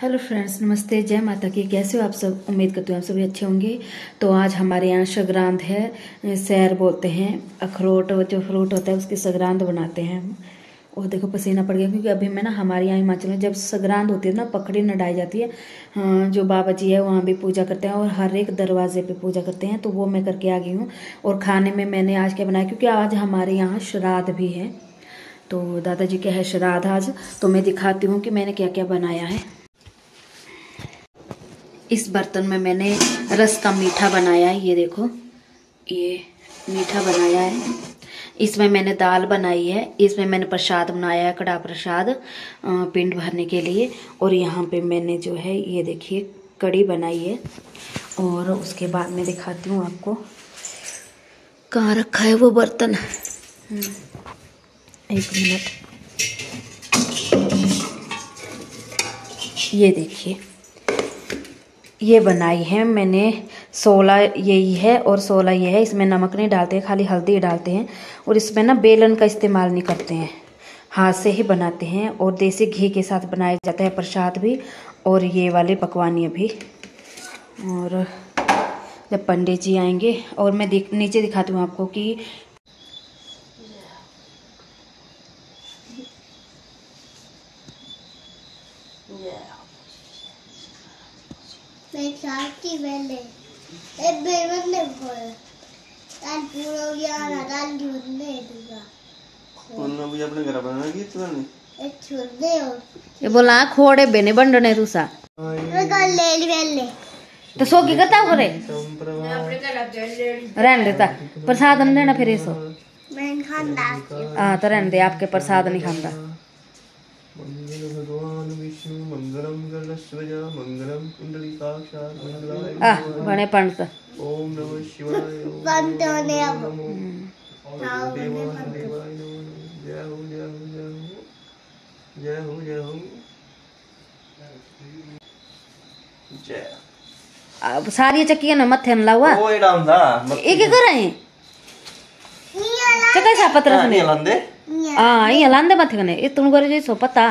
Hello friends नमस्ते जय माता की। कैसे हो आप सब? उम्मीद करते हो आप सभी अच्छे होंगे। तो आज हमारे यहाँ संक्रांत है। सैर बोलते हैं। अखरोट जो फ्रूट होता है उसकी संक्रांत बनाते हैं। और देखो पसीना पड़ गया क्योंकि अभी मैं ना हमारे यहाँ हिमाचल में जब संक्रांत होती है ना पकड़ी नडाई जाती है हाँ, जो बाबा जी है वहाँ भी पूजा करते हैं और हर एक दरवाजे पे पूजा करते हैं। तो वो मैं करके आ गई हूँ और खाने में मैंने आज क्या बनाया क्योंकि आज हमारे यहाँ श्राद्ध भी है। तो दादाजी क्या है श्राद्ध आज। तो मैं दिखाती हूँ कि मैंने क्या क्या बनाया है। इस बर्तन में मैंने रस का मीठा बनाया है ये देखो। ये मीठा बनाया है। इसमें मैंने दाल बनाई है। इसमें मैंने प्रसाद बनाया है कड़ा प्रसाद पिंड भरने के लिए। और यहाँ पे मैंने जो है ये देखिए कड़ी बनाई है। और उसके बाद मैं दिखाती हूँ आपको। कहाँ रखा है वो बर्तन? हम्म, एक मिनट। ये देखिए। ये बनाई है। मैंने सोलह यही है और सोलह ये है। इसमें नमक नहीं डालते हैं, खाली हल्दी डालते हैं और इसमें ना बेलन का इस्तेमाल नहीं करते हैं। हाथ से ही बनाते हैं और देसी घी के साथ बनाया जाता है प्रसाद भी और ये वाले पकवानियाँ भी। और जब पंडित जी आएँगे और मैं दिख, नीचे दिखाती हूँ आपको कि शांति वेले ए बेरवन ने बोल तन पूरो गया ना तन की बनने दूँगा। कौन ना भी अपने घर बना की तो नहीं? एक छोड़ने हो ये बोला खोड़े बेने बंडने रूसा। ए कल ले वेले तो सो की कथा करे रहन देता। प्रसाद हम देना फिर सो। मैं खांदा हाँ तो रहन दे आपके प्रसाद नहीं खांदा विष्णु मंगलम गणस्वजा मंगलम मंगलाय पंडित ओम नमः शिवाय अब जय हो जय हो जय अब सारी न मत ओए डाम दा एक एक करे सा पत्र से हाँ ये लंदे मत करने ये तुम करे जो सो पता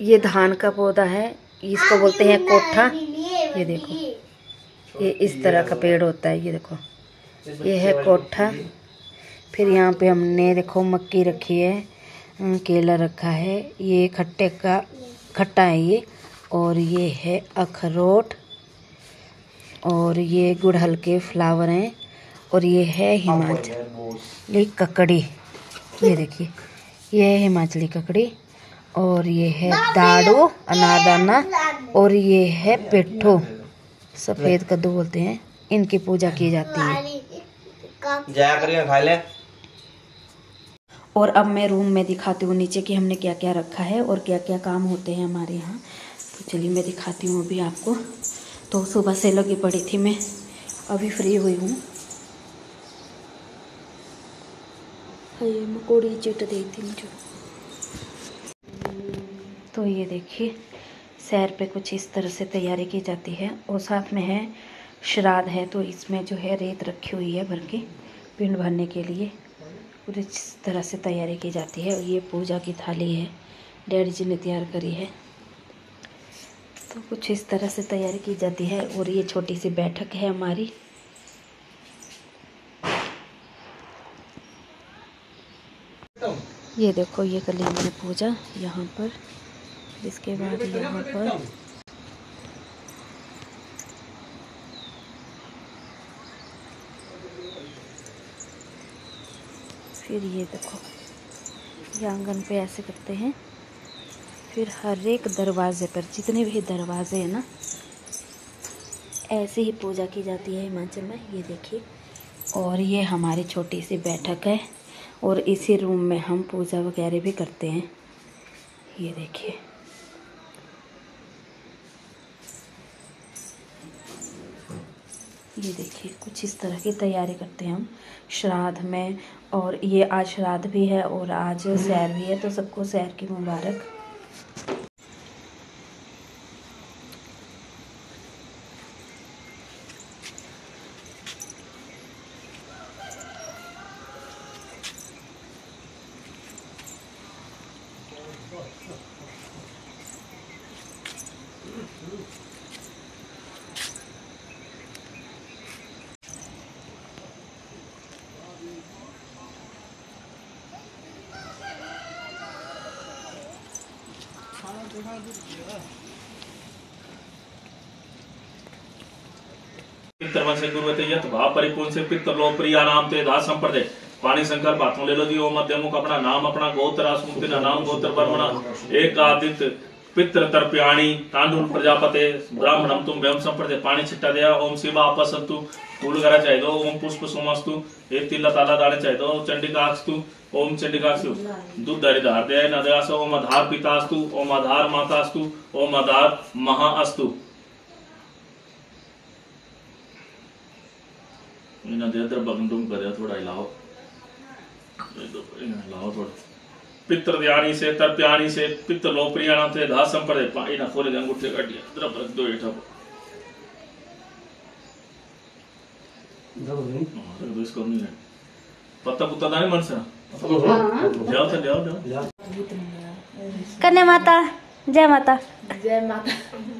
ये धान का पौधा है इसको बोलते हैं कोठा। ये देखो। ये इस तरह का पेड़ होता है ये देखो। ये है कोठा। फिर यहाँ पे हमने देखो मक्की रखी है केला रखा है, ये खट्टे का खट्टा है ये, और ये है अखरोट, और ये गुड़हल के फ्लावर हैं, और ये है हिमाचली ककड़ी, ये देखिए, ये है हिमाचली ककड़ी, और ये है दाड़ू, अनारदाना, और ये है पेठो, सफ़ेद कद्दू बोलते हैं, इनकी पूजा की जाती है। जय करिए, खा ले। और अब मैं रूम में दिखाती हूँ नीचे कि हमने क्या क्या रखा है और क्या क्या काम होते हैं हमारे यहाँ। तो चलिए मैं दिखाती हूँ अभी आपको। तो सुबह से लगी पड़ी थी मैं। अभी फ्री हुई हूँ। ये मकोड़ी चिट दी थी मुझे तो ये देखिए, सैर पे कुछ इस तरह से तैयारी की जाती है और साथ में है श्राद्ध है तो इसमें जो है रेत रखी हुई है भर के पिंड भरने के लिए। पूरी तरह से तैयारी की जाती है, ये पूजा की थाली है, डैडी जी ने तैयार करी है। तो कुछ इस तरह से तैयारी की जाती है और ये छोटी सी बैठक है हमारी। ये देखो, ये कर ली मैंने पूजा यहाँ पर इसके बाद यहाँ पर फिर ये देखो, ये आँगन पे ऐसे करते हैं। फिर हर एक दरवाजे पर, जितने भी दरवाजे हैं ना, ऐसे ही पूजा की जाती है हिमाचल में, ये देखिए। और ये हमारी छोटी सी बैठक है, और इसी रूम में हम पूजा वगैरह भी करते हैं। ये देखिए। ये देखिए, कुछ इस तरह की तैयारी करते हैं हम। श्राद्ध में और ये आज श्राद्ध भी है और आज सैर भी है तो सबको सैर की मुबारक। भाव से नाम ते दास संप्रदे पानी शंकर बातों ले लो जी ओम मध्यमुख अपना नाम अपना गोत्र आसमुक्ति नाम गोत्र वर्मणा एक आदित्य पितृतर्प्याणी तांडूर प्रजापते ब्राह्मणम तुम व्यम संप्रदे, पाणी छिट्टा दिया, ओम शिवा अपसंतु फूल घरा चाहिए दो ओम पुष्प सोमस्तु हे तिल्ला ताला दाने चाहिए दो चंडिकास्तु ओम चंडिकास्तु दूध दरि धार दे नदास ओम आधार पितास्तु, ओम आधार मातास्तु, ओम आधार महाअस्तु इन्हें दे इधर बगंडुम करे थोड़ा हिलाओ। हिलाओ थोड़ा। પિત્તરયાણી છે તરપ્યાણી છે પિત્ત લોપરિયાણા છે ધા સંપ્રદાય પાણીના ખોરે જ અંગૂઠે કાઢીએ દ્રપ રખ દો હેઠા પત્તા પુત્તા દાને મનસે જાઓ તો જાઓ જાઓ કને માતા જય માતા જય માતા